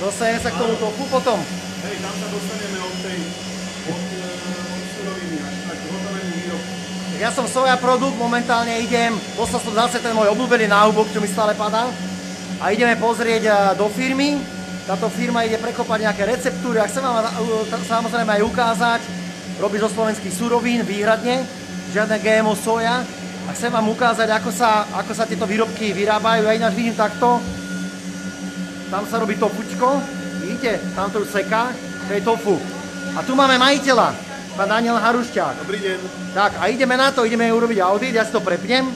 Dostaneme sa k tomu tofu potom. Hej, tam sa dostaneme od tej, od, e, od suroviny až k hotovému výrobku. Ja som soja produkt, momentálne idem, poslal som zase ten môj obľúbený náhubok, čo mi stále padá. A ideme pozrieť e, do firmy. Táto firma ide prekopať nejaké receptúry a chcem vám e, samozrejme aj ukázať, robí zo slovenských surovín výhradne, žiadne GMO soja. A chcem vám ukázať, ako sa, ako sa tieto výrobky vyrábajú. Ja ináč vidím takto, tam sa robí tofučko, vidíte, tam to už seká, to je tofu. A tu máme majiteľa, pán Daniel Harušťák. Dobrý deň. Tak, a ideme na to, ideme urobiť audit, ja si to prepnem.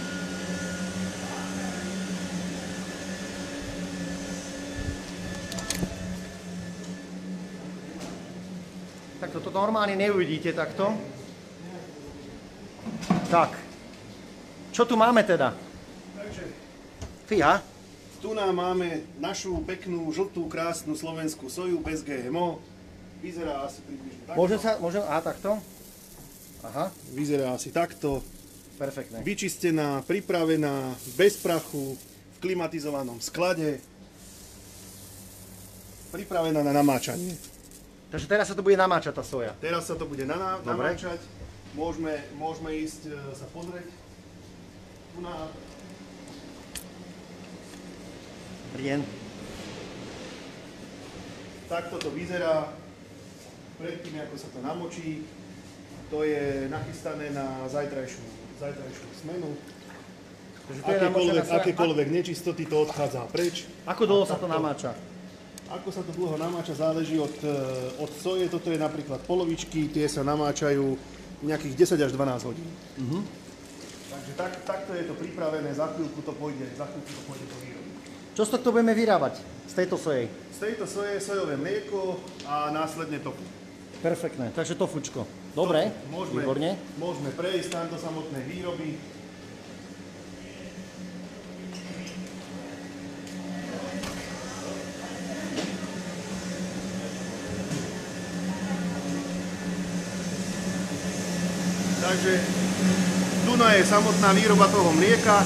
Tak toto normálne neuvidíte takto. Tak. Čo tu máme teda? Takže Fíha. Tu nám máme našu peknú, žltú, krásnu slovenskú soju bez GMO. Vyzerá asi približne takto. Môžem sa, môžem, a takto? Aha, Vyzerá asi takto. perfektné. Vyčistená, pripravená, bez prachu, v klimatizovanom sklade. Pripravená na namáčanie. Takže teraz sa to bude namáčať tá soja. Teraz sa to bude na, namáčať. Môžeme, môžeme ísť e, sa pozrieť. Tu na, Dobrý deň. takto to vyzerá. Predtým, ako sa to namočí, to je nachystané na zajtrajšiu, zajtrajšiu smenu. Akékoľvek, akékoľvek nečistoty to odchádza preč. Ako dlho sa to namáča? Ako sa to dlho namáča, záleží od, e, od soje. Toto je napríklad polovičky, tie sa namáčajú nejakých 10 až 12 hodín. Takže tak, takto je to pripravené, za chvíľku to pôjde, za chvíľku to pôjde do výroby. Čo z tohto budeme vyrábať? Z tejto sojej? Z tejto soje sojové mlieko a následne tofu. Perfektné, takže tofučko. Dobre, Môžeme, výborne. môžeme prejsť tam do samotnej výroby. Takže Duna je samotná výroba toho mlieka.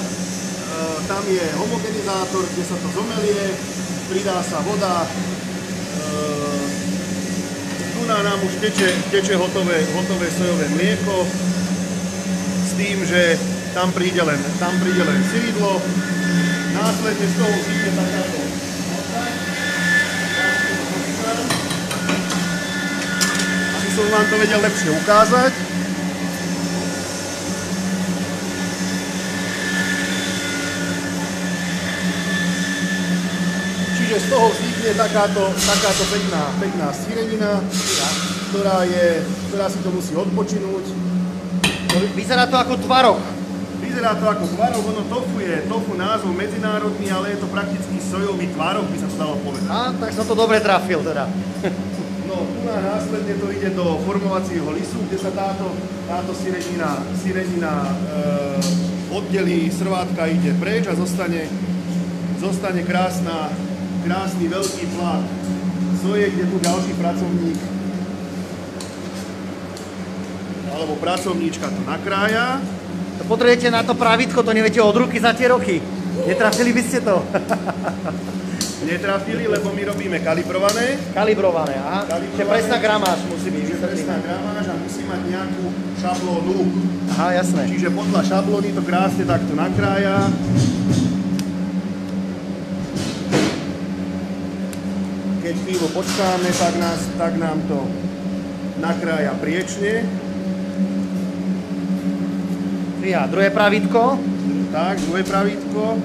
Tam je homogenizátor, kde sa to zomelie, pridá sa voda, e, Duna nám už teče, teče hotové, hotové sojové mlieko s tým, že tam príde len, tam príde len sídlo. Následne z toho vznikne takáto. Aby som vám to vedel lepšie ukázať. Z toho vznikne takáto, takáto pekná, pekná syrenina, ktorá, je, ktorá si to musí odpočinúť. Vyzerá to ako tvarok. Vyzerá to ako tvarok, ono tofu je, tofu názov medzinárodný, ale je to prakticky sojový tvarok, by sa to dalo povedať. A tak som to dobre trafil teda. No, tu následne to ide do formovacieho lisu, kde sa táto, táto sirenina, sirenina e, oddelí, srvátka ide preč a zostane, zostane krásna, krásny veľký plát soje, kde tu ďalší pracovník alebo pracovníčka to nakrája. To potrebujete na to pravítko, to neviete od ruky za tie roky. Netrafili by ste to. Netrafili, lebo my robíme kalibrované. Kalibrované, aha. Kalibrované. Čiže presná gramáž musí byť. Čiže presná gramáž a musí mať nejakú šablónu. Aha, jasné. Čiže podľa šablóny to krásne takto nakrája. Keď chvíľu počkáme, tak, nás, tak nám to nakrája priečne. Fíha, druhé pravítko. Tak, druhé pravítko.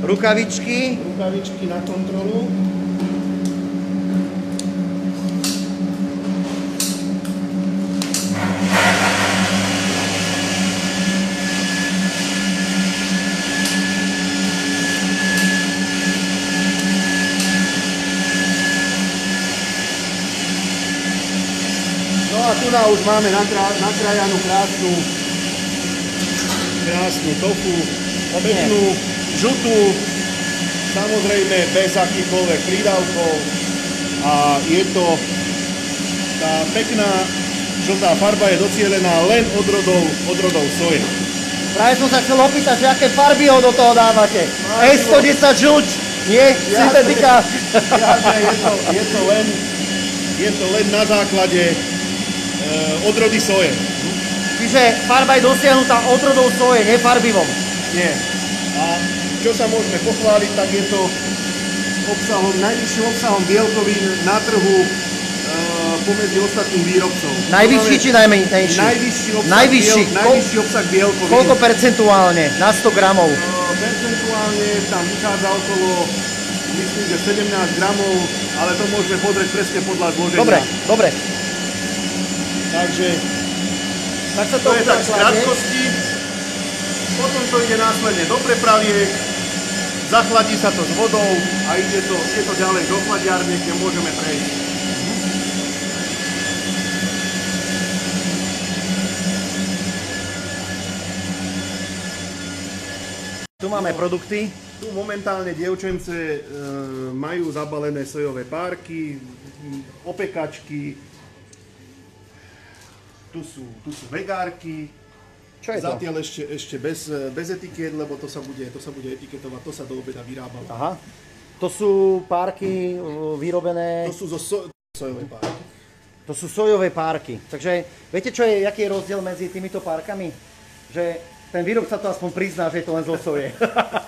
Rukavičky. Rukavičky na kontrolu. A tu na už máme nakrájanú krásnu, krásnu tofu, peknú, žltú, samozrejme bez akýchkoľvek prídavkov a je to tá pekná žltá farba je docielená len odrodou, odrodou soja. Práve som sa chcel opýtať, že aké farby ho do toho dávate. S110 žlč, nie? Syntetika. Jasne, je to, je to len, je to len na základe odrody soje. Čiže farba je dosiahnutá odrodou soje, nefarbivom. Nie. A čo sa môžeme pochváliť, tak je to obsahom, najvyšším obsahom bielkovín na trhu e, pomedzi ostatných výrobcov. Najvyšší či najmenší? Najvyšší obsah, Najvyšší. Biel, najvyšší obsah bielkovín. Koľko percentuálne na 100 gramov? E, percentuálne tam vychádza okolo, myslím, že 17 gramov, ale to môžeme pozrieť presne podľa zloženia. Dobre, dobre. Takže Tak sa to je tak krátkosti. Potom to ide následne do prepraviek, zachladí sa to s vodou a ide to, ide to ďalej do chladiarne, kde môžeme prejsť. Tu máme produkty. Tu momentálne dievčence e, majú zabalené sojové párky, opekačky, tu sú, tu sú vegárky, Čo je to? zatiaľ ešte, ešte bez, bez etikiet, lebo to sa bude, to sa bude etiketovať, to sa do obeda vyrábalo. Aha. To sú párky vyrobené, To sú zo so, sojové párky. to sú sojové párky. Takže viete, čo je, aký je rozdiel medzi týmito párkami? Že ten výrobca to aspoň prizná, že je to len zo soje.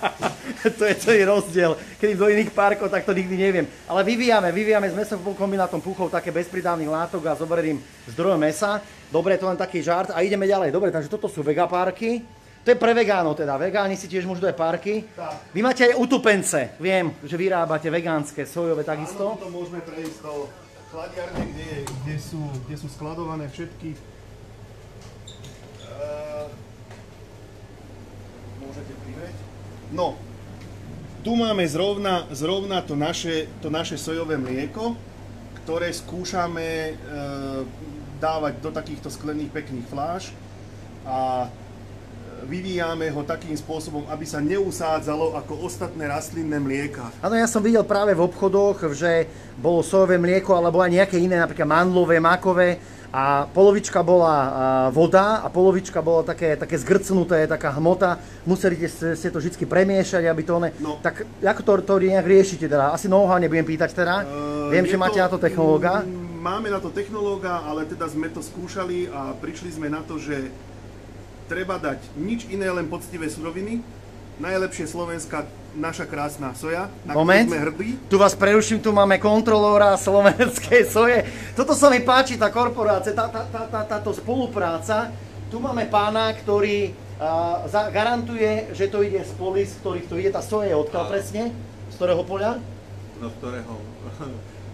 to je celý rozdiel. Keď do iných párkov, tak to nikdy neviem. Ale vyvíjame, vyvíjame s mesokombinátom puchov také bez pridávnych látok a zoberiem zdrojom mesa. Dobre, to len taký žart a ideme ďalej. Dobre, takže toto sú vegapárky. To je pre vegánov teda. Vegáni si tiež môžu dať párky. Tak. Vy máte aj utupence. Viem, že vyrábate vegánske, sojové Áno, takisto. to môžeme prejsť do chladiarne, kde, kde, sú, kde sú skladované všetky. Uh, môžete privrieť? No, tu máme zrovna, zrovna to, naše, to naše sojové mlieko, ktoré skúšame uh, dávať do takýchto sklených pekných fláš a vyvíjame ho takým spôsobom, aby sa neusádzalo ako ostatné rastlinné mlieka. Áno, ja som videl práve v obchodoch, že bolo sojové mlieko alebo aj nejaké iné, napríklad mandlové, makové a polovička bola voda a polovička bola také, také zgrcnuté, taká hmota. Museli ste, to vždy premiešať, aby to ne... No. Tak ako to, to nejak riešite teda? Asi know-how nebudem pýtať teda. Uh, Viem, že máte na to technológa. Máme na to technológa, ale teda sme to skúšali a prišli sme na to, že treba dať nič iné, len poctivé suroviny. Najlepšie slovenská naša krásna soja, na Moment. sme hrdí. Tu vás preruším, tu máme kontrolóra slovenskej soje. Toto sa mi páči, tá korporácia, tá, tá, tá, tá, táto spolupráca. Tu máme pána, ktorý uh, za, garantuje, že to ide z polis, z ktorých to ide. Tá soja je odkiaľ presne? Z ktorého poľa? no z ktorého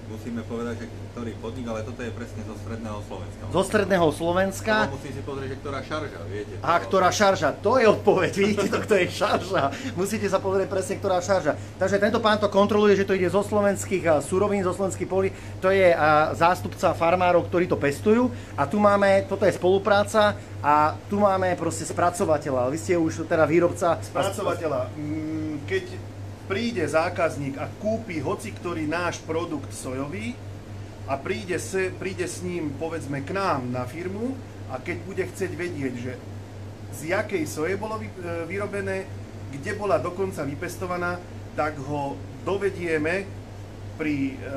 musíme povedať, že ktorý podnik, ale toto je presne zo stredného Slovenska. Zo stredného Slovenska. Lebo musím si pozrieť, že ktorá šarža, viete. A ktorá šarža? To je odpoveď, vidíte to, kto je šarža. Musíte sa pozrieť presne, ktorá šarža. Takže tento pán to kontroluje, že to ide zo slovenských surovín, zo slovenských polí. To je zástupca farmárov, ktorí to pestujú. A tu máme, toto je spolupráca a tu máme proste spracovateľa. Vy ste už teda výrobca. Spracovateľa, mm, keď príde zákazník a kúpi hoci ktorý náš produkt sojový a príde, se, príde s ním povedzme k nám na firmu a keď bude chcieť vedieť, že z jakej soje bolo e, vyrobené, kde bola dokonca vypestovaná, tak ho dovedieme pri, e,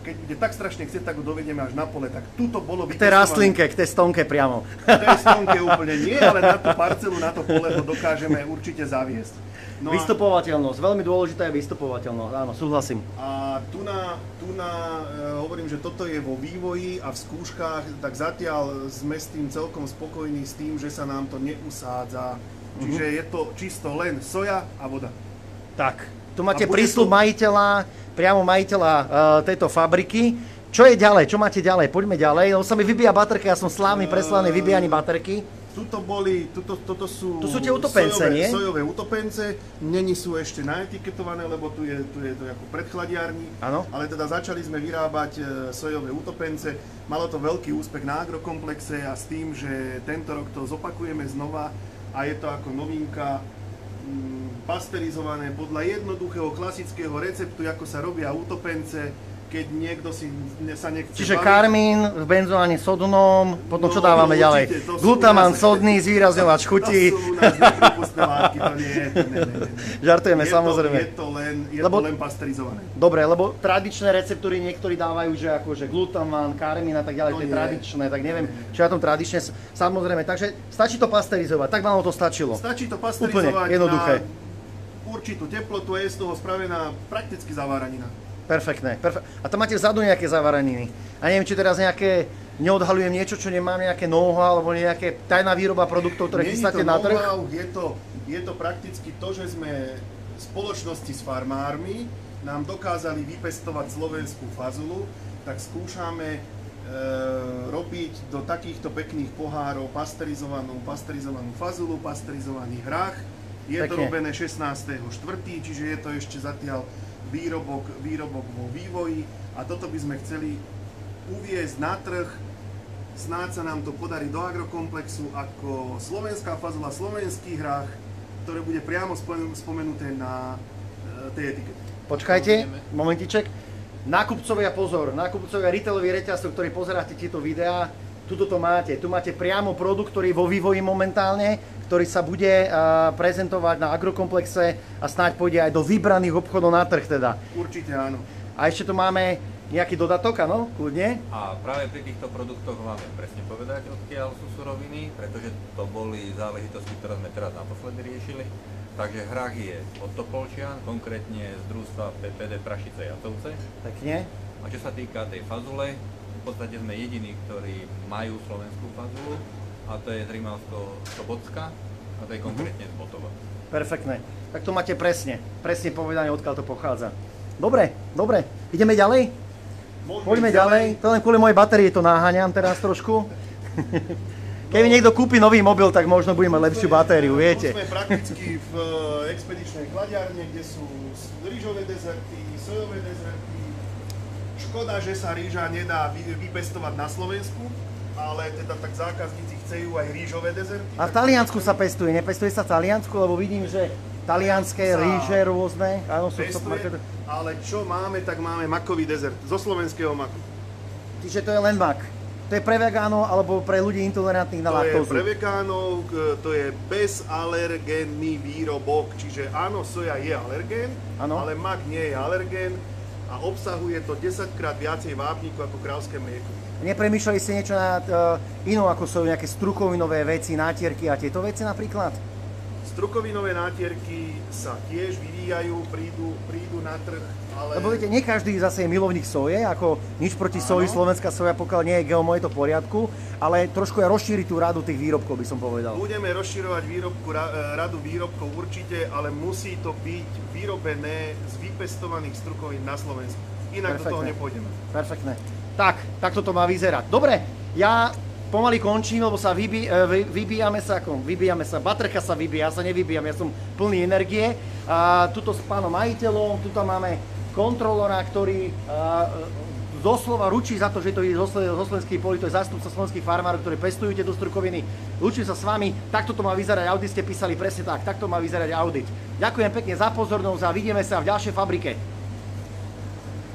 keď bude tak strašne chcieť, tak ho dovedieme až na pole. Tak tuto bolo K tej rastlinke, k tej stonke priamo. To je stonke úplne nie, ale na tú parcelu, na to pole ho dokážeme určite zaviesť. No a, Vystupovateľnosť, veľmi dôležitá je vystupovateľnosť, áno, súhlasím. a tu na, tu na e, hovorím, že toto je vo vývoji a v skúškach, tak zatiaľ sme s tým celkom spokojní s tým, že sa nám to neusádza. Čiže je to čisto len soja a voda. Tak, tu máte prísľub to- majiteľa, priamo majiteľa uh, tejto fabriky. Čo je ďalej? Čo máte ďalej? Poďme ďalej. Lebo sa mi vybíja baterka, ja som slávny, preslávny vybíjaní baterky. Tuto boli, tuto, toto sú To sú tie utopence, sojové, nie? sojové utopence, není sú ešte naetiketované, lebo tu je, tu je to ako predchladiarní, Áno. ale teda začali sme vyrábať e, sojové utopence, malo to veľký úspech na agrokomplexe a s tým, že tento rok to zopakujeme znova a je to ako novinka mm, pasterizované podľa jednoduchého klasického receptu, ako sa robia utopence, keď niekto si ne- sa nechce Čiže baviť. karmín v benzoáne sodnom, potom čo No, dávame určite, ďalej? Glutamán sodný, zvýrazňovač chutí. To sú u nás látky, to nie, nie, nie, nie. Žartujeme, je samozrejme. To, je to len, je Lebo- to len pasterizované. Dobre, lebo tradičné receptúry niektorí dávajú, že akože glutamán, karmín a tak ďalej, To to je nie. tradičné, tak neviem, čo je na tom tradičné, s- samozrejme, takže stačí to pasterizovať, tak vám to stačilo. Stačí to pasterizovať Úplne, jednoduché. na určitú teplotu a je z toho spravená prakticky zaváranina. Perfektné, perfekt. A tam máte vzadu nejaké zavaraniny. A neviem, či teraz nejaké, neodhalujem niečo, čo nemám nejaké know-how, alebo nejaké tajná výroba produktov, ktoré Není chystáte na trh. Je to, je to prakticky to, že sme spoločnosti s farmármi nám dokázali vypestovať slovenskú fazulu, tak skúšame e, robiť do takýchto pekných pohárov pasterizovanú, pasterizovanú fazulu, pasterizovaný hrách. Je to Pekne. robené 16.4., čiže je to ešte zatiaľ výrobok, výrobok vo vývoji a toto by sme chceli uviezť na trh. Snáď sa nám to podarí do agrokomplexu ako slovenská fazula, slovenský hrách, ktoré bude priamo spomen- spomenuté na e, tej etikete. Počkajte, momentiček. Nákupcovia, pozor, nákupcovia retailový reťazcov, ktorí pozeráte tieto videá, tuto to máte. Tu máte priamo produkt, ktorý je vo vývoji momentálne, ktorý sa bude a, prezentovať na agrokomplexe a snáď pôjde aj do vybraných obchodov na trh teda. Určite áno. A ešte tu máme nejaký dodatok, áno, kľudne. A práve pri týchto produktoch máme presne povedať, odkiaľ sú suroviny, pretože to boli záležitosti, ktoré sme teraz naposledy riešili. Takže hrách je od Topolčian, konkrétne z družstva PPD Prašice Jacovce. Pekne. A čo sa týka tej fazule, v podstate sme jediní, ktorí majú slovenskú fazulu a to je z Rimavsko-Slobodska a to je konkrétne z Botova. Perfektné. Tak to máte presne, presne povedané, odkiaľ to pochádza. Dobre, dobre. Ideme ďalej? Môžeme Poďme ísť ďalej. To len kvôli mojej batérie to náhaňam teraz trošku. Keby niekto kúpi nový mobil, tak možno bude mať lepšiu batériu, viete. Sme prakticky v e, expedičnej chladiarne, kde sú rýžové dezerty, sojové dezerty. Škoda, že sa rýža nedá vy- vypestovať na Slovensku, ale teda tak zákazníci chcejú aj rýžové dezerty. A v Taliansku sa pestuje, nepestuje sa v Taliansku, lebo vidím, že talianské Sa ríže rôzne, áno, sú Pestuje, ale čo máme, tak máme makový dezert zo slovenského maku. Čiže to je len mak. To je pre vegánov alebo pre ľudí intolerantných na To je laktózu. pre vegánov, to je bezalergénny výrobok, čiže áno, soja je alergén, Áno. ale mak nie je alergén a obsahuje to 10 krát viacej vápniku ako krávské mlieko. Nepremýšľali ste niečo nad uh, inou, ako sú nejaké strukovinové veci, nátierky a tieto veci napríklad? Strukovinové nátierky sa tiež vyvíjajú, prídu, prídu na trh, ale... Lebo viete, nie každý zase je milovník soje, ako nič proti soji, Áno. slovenská soja, pokiaľ nie je GMO, je to v poriadku, ale trošku aj rozšíriť tú radu tých výrobkov, by som povedal. Budeme rozširovať výrobku, e, radu výrobkov určite, ale musí to byť vyrobené z vypestovaných strukovín na Slovensku. Inak do toho nepôjdeme. Perfektné. Tak, takto to má vyzerať. Dobre, ja pomaly končím, lebo sa vybi, e, vy, vybíjame sa, ako vybíjame sa, baterka sa vybíja, ja sa nevybíjam, ja som plný energie. A tuto s pánom majiteľom, tuto máme kontrolora, ktorý doslova ručí za to, že to je zo, zo slovenských poli, to je zástupca slovenských farmárov, ktorí pestujú tieto strukoviny. Ručí sa s vami, takto to má vyzerať, audit ste písali presne tak, takto má vyzerať audit. Ďakujem pekne za pozornosť a vidíme sa v ďalšej fabrike.